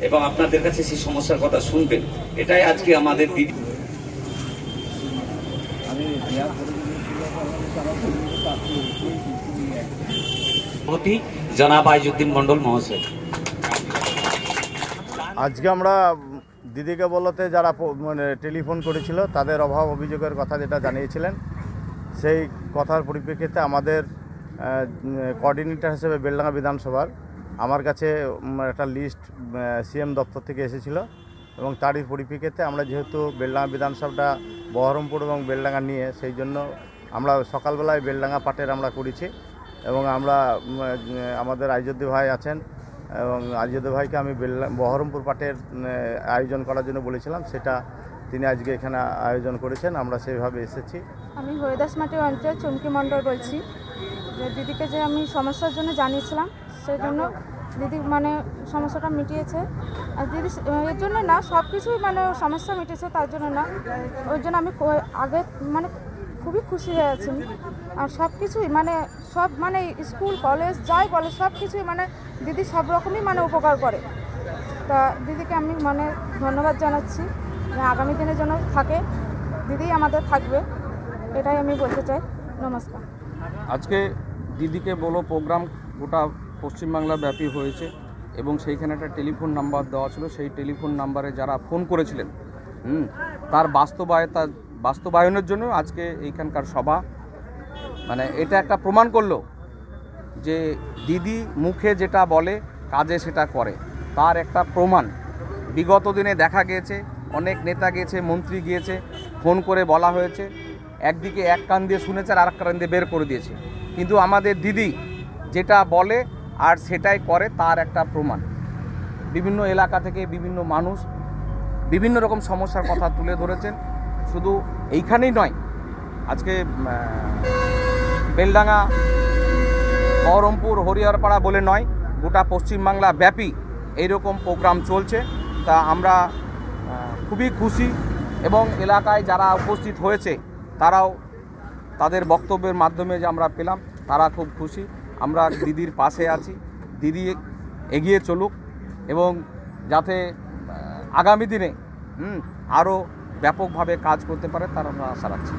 এবং আপনাদের কাছে সেই সমস্যার কথা শুনবেন। এটাই আজকে আমাদের দিদি সভাপতি জনাব আইজুদ্দিন মন্ডল মহাশয়। আজকে আমরা দিদিকে বলতে যারা প- মানে টেলিফোন করেছিল তাদের অভাব অভিযোগের কথা যেটা জানিয়েছিলেন সেই কথার পরিপ্রেক্ষিতে আমাদের কোঅর্ডিনেটর হিসেবে বেলডাঙ্গা বিধানসভার আমার কাছে একটা লিস্ট সিএম দপ্তর থেকে এসেছিল এবং তারই পরিপ্রেক্ষিতে আমরা যেহেতু বেলডাঙ্গা বিধানসভাটা বহরমপুর এবং বেলডাঙ্গা নিয়ে, সেই জন্য আমরা সকালবেলায় বেলডাঙ্গা পাটের আমরা করেছি এবং আমরা আমাদের আইজদ্দি ভাই আছেন এবং আইজদ্দি ভাইকে আমি বেল্লা বহরমপুর পাটের আয়োজন করার জন্য বলেছিলাম, সেটা তিনি আজকে এখানে আয়োজন করেছেন, আমরা সেইভাবে এসেছি। আমি হরিদাসমাটি অঞ্চল চুমকি মণ্ডল বলছি। দিদিকে যে আমি সমস্যার জন্য জানিয়েছিলাম সেই জন্য দিদি মানে সমস্যাটা মিটিয়েছে। আর দিদি এর জন্য না, সব কিছুই মানে সমস্যা মিটেছে তার জন্য না। ওই জন্য আমি আগে মানে খুবই খুশি হয়ে আছি। আর সব কিছুই মানে সব মানে স্কুল, কলেজ যাই বলে, সব কিছুই মানে দিদি সব রকমই মানে উপকার করে। তা দিদিকে আমি মানে ধন্যবাদ জানাচ্ছি। আগামী দিনের জন্য থাকে, দিদি আমাদের থাকবে। এটাই আমি বলতে চাই। নমস্কার। আজকে দিদিকে বলো প্রোগ্রাম গোটা পশ্চিমবাংলা ব্যাপী হয়েছে এবং সেইখানে একটা টেলিফোন নাম্বার দেওয়া ছিল, সেই টেলিফোন নাম্বারে যারা ফোন করেছিলেন, হুম, তার বাস্তবায়তা বাস্তবায়নের জন্য আজকে এইখানকার সভা মানে এটা একটা প্রমাণ করল যে দিদি মুখে যেটা বলে, কাজে সেটা করে। তার একটা প্রমাণ, বিগত দিনে দেখা গিয়েছে অনেক নেতা গিয়েছে মন্ত্রী গিয়েছে, ফোন করে বলা হয়েছে, একদিকে এক কান দিয়ে শুনেছে আর আরেক কান দিয়ে বের করে দিয়েছে। কিন্তু আমাদের দিদি যেটা বলে আর সেটাই করে তার একটা প্রমাণ। বিভিন্ন এলাকা থেকে বিভিন্ন মানুষ বিভিন্ন রকম সমস্যার কথা তুলে ধরেছেন। শুধু এইখানেই নয়, আজকে বেলডাঙ্গা, বহরমপুর, হরিহরপাড়া বলে নয়, গোটা পশ্চিমবাংলা ব্যাপী এইরকম প্রোগ্রাম চলছে। তা আমরা খুবই খুশি এবং এলাকায় যারা উপস্থিত হয়েছে, তারাও তাদের বক্তব্যের মাধ্যমে যে আমরা পেলাম, তারা খুব খুশি। আমরা দিদির পাশে আছি। দিদি এগিয়ে চলুক এবং যাতে আগামী দিনে আরও ব্যাপকভাবে কাজ করতে পারে তার আমরা আশা রাখছি।